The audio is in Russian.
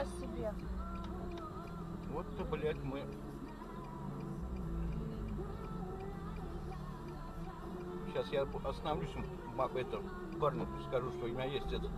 Нихуя себе. Вот-то, блядь, мы... Сейчас я остановлюсь, это, парню скажу, что у меня есть этот